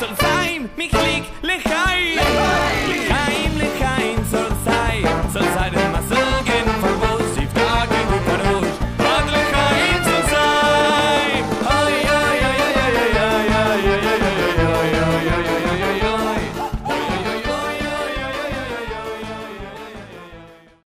Zijn, niet kliek, lichaam